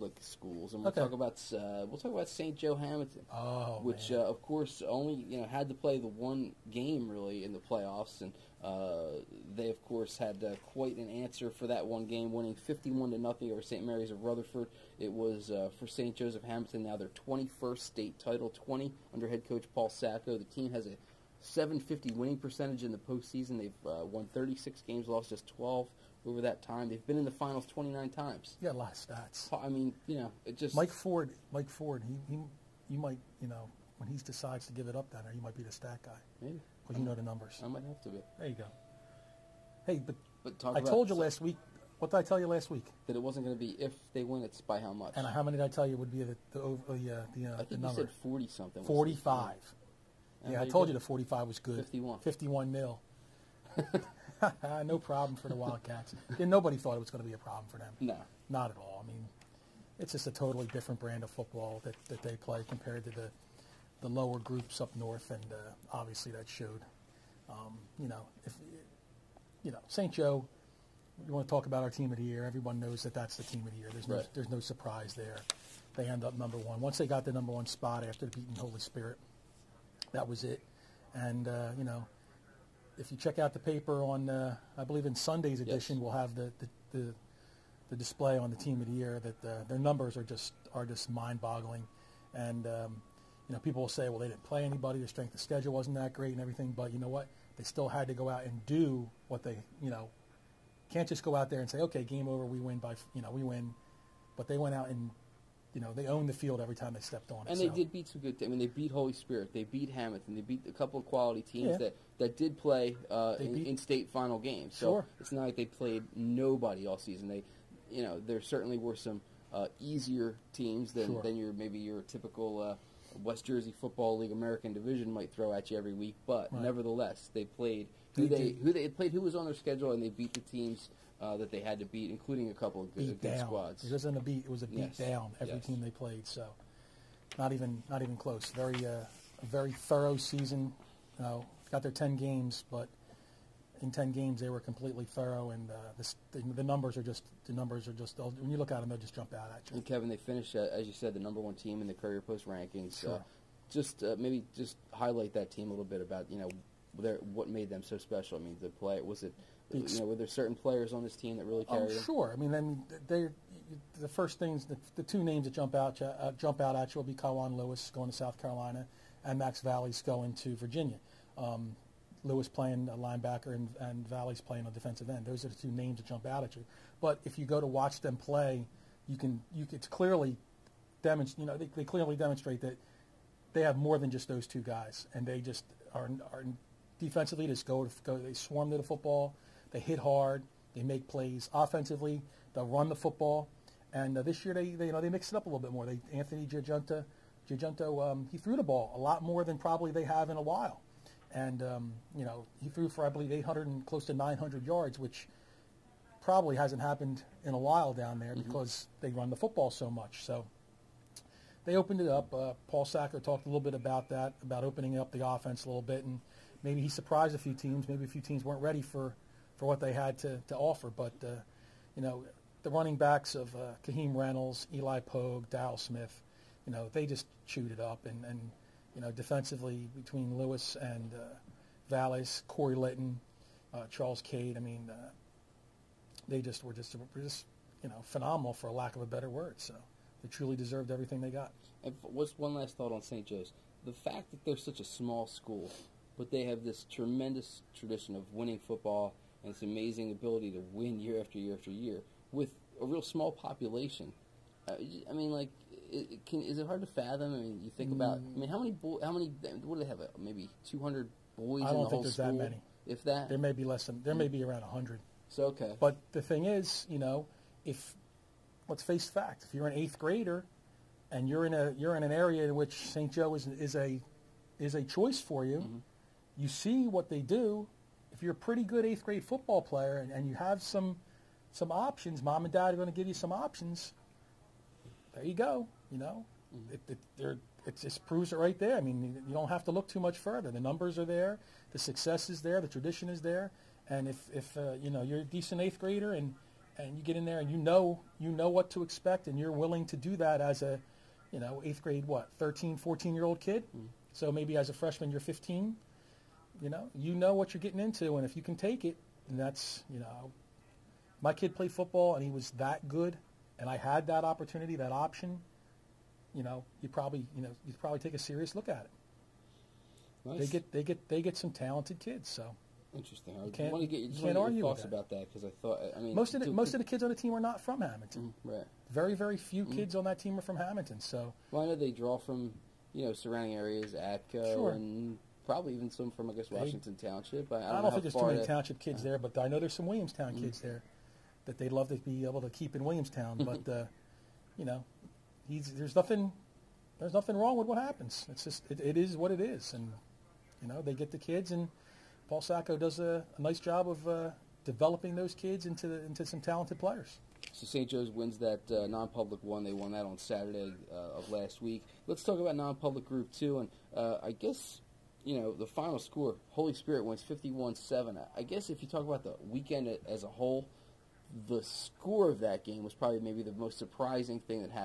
like schools, and we'll Okay. talk about uh, we'll talk about St. Joe Hammonton, Oh, which uh, of course only you know had to play the one game really in the playoffs, and uh, they of course had uh, quite an answer for that one game, winning fifty-one to nothing over St. Mary's of Rutherford. It was uh, for St. Joseph Hammonton now their twenty-first state title, twenty under head coach Paul Sacco. The team has a 750 winning percentage in the postseason. They've uh, won 36 games, lost just 12 over that time. They've been in the finals 29 times. Yeah, got a lot of stats. I mean, you know, it just Mike Ford, Mike Ford, he, he, you might, you know, when he decides to give it up down there, you might be the stat guy Maybe. because you know the numbers. I might have to be. There you go. Hey, but But talk I about told you last week. What did I tell you last week? that it wasn't going to be if they win. It's by how much. And how many did I tell you would be the the over- the, uh, the, uh, I the think you number? said 40 something. Forty-five. Yeah, I told did? you the forty-five was good. 51. Fifty-one mil. no problem for the Wildcats. Yeah, nobody thought it was going to be a problem for them. No. Not at all. I mean, it's just a totally different brand of football that, that they play compared to the the lower groups up north, and uh, obviously that showed. Um, you know, if you know St. Joe, you want to talk about our team of the year. Everyone knows that that's the team of the year. There's no Right. there's no surprise there. They end up number one. Once they got the number one spot after beating Holy Spirit, that was it. And uh, you know, if you check out the paper on, uh, I believe in Sunday's edition, Yes. we'll have the, the, the, the display on the team of the year that uh, their numbers are just are just mind-boggling, and um, you know people will say, well, they didn't play anybody, their strength of schedule wasn't that great and everything, but you know what? They still had to go out and do what they you know can't just go out there and say, okay, game over, we win by you know we win, but they went out and you know they owned the field every time they stepped on it. And they so. did beat some good. I mean, they beat Holy Spirit. They beat Hamilton. And they beat a couple of quality teams Yeah. that, that did play uh, in, in state final games. So Sure. it's not like they played nobody all season. They, you know, there certainly were some uh, easier teams than, Sure. than your maybe your typical uh, West Jersey Football League American Division might throw at you every week. But Right. nevertheless, they played who They they, who they played who was on their schedule, and they beat the teams uh, that they had to beat, including a couple of good, good squads. It wasn't a beat; it was a beat Yes. down. Every Yes. team they played, so not even not even close. Very uh, a very thorough season. You know, got their ten games, but in ten games they were completely thorough, and uh, this, the, the numbers are just the numbers are just when you look at them, they'll just jump out at you. And Kevin, they finished, uh, as you said, the number one team in the Courier Post rankings. Uh, Sure. just uh, maybe just highlight that team a little bit about you know their, what made them so special. I mean, the play was it you know were there certain players on this team that really Oh, carried them? sure. I mean, I mean, they the first things, the, the two names that jump out uh, jump out at you will be Kawan Lewis going to South Carolina, and Max Valles going to Virginia. Um, Lewis playing a linebacker and, and Valles playing a defensive end. Those are the two names that jump out at you. But if you go to watch them play, you can you it's clearly demonstrate. You know, they, they clearly demonstrate that they have more than just those two guys, and they just are, are defensively. Just go, to, go they swarm to the football, they hit hard, they make plays. Offensively, they'll run the football, and uh, this year they, they you know they mix it up a little bit more. They Anthony Giajunta, Giajunto, um, he threw the ball a lot more than probably they have in a while, and um, you know he threw for I believe 800 and close to 900 yards, which probably hasn't happened in a while down there because they run the football so much. So they opened it up. Uh, Paul Sacco talked a little bit about that, about opening up the offense a little bit, and maybe he surprised a few teams. Maybe a few teams weren't ready for, for what they had to, to offer. But uh, you know, the running backs of uh, Kaheem Reynolds, Eli Pogue, Darrell Smith, you know, they just chewed it up. And, and you know, defensively between Lewis and uh, Valles, Corey Litton, uh, Charles Cade, I mean, uh, they just were just, just you know phenomenal for lack of a better word. So they truly deserved everything they got. And what's one last thought on St. Joe's? The fact that they're such a small school, but they have this tremendous tradition of winning football and this amazing ability to win year after year after year with a real small population. Uh, I mean, like, i i- can, is it hard to fathom? I mean, you think about. I mean, how many boy, how many? What do they have? uh, Maybe two hundred boys I don't think there's school. that many. If that. There may be less than there may be around hundred. so okay. But the thing is, you know, if let's face fact, if you're an eighth grader and you're in a you're in an area in which St. Joe is is a is a choice for you, Mm-hmm. you see what they do. If you're a pretty good eighth grade football player and, and you have some some options, mom and dad are going to give you some options. There you go. You know, Mm-hmm. it, it, they're, it just proves it right there. I mean, you- don't have to look too much further. The numbers are there, the success is there, the tradition is there, and if if uh, you know you're a decent eighth grader and and you get in there and you know you know what to expect, and you're willing to do that as a, you know, eighth grade what 13, 14 year old kid. So maybe as a freshman you're 15. You know, you know what you're getting into, and if you can take it, and that's you know, my kid played football and he was that good, and I had that opportunity, that option. You know, you probably you know you probably take a serious look at it. Nice. They get they get they get some talented kids. So Interesting. I can't- want to get, you can't get argue your thoughts that. about that because I thought I mean most of the most of the kids on the team are not from Hammonton. Mm, right. Very very few Mm-hmm. kids on that team are from Hammonton. So Well, I know they draw from you know surrounding areas, Atco, Sure. and probably even some from I guess They- Washington Township. I, I I don't, don't, know think there's too many township kids there, but I know there's some Williamstown Mm-hmm. kids there that they'd love to be able to keep in Williamstown. but uh, you know, he's, there's nothing there's nothing wrong with what happens. It's just it, it is what it is, and you know they get the kids, and Paul Sacco does a, a nice job of uh, developing those kids into the, into some talented players. So St. Joe's wins that uh, non-public one. They won that on Saturday uh, of last week. Let's talk about non-public group two, and uh, I guess you know the final score. Holy Spirit wins 51-7. I guess if you talk about the weekend as a whole, the score of that game was probably maybe the most surprising thing that happened.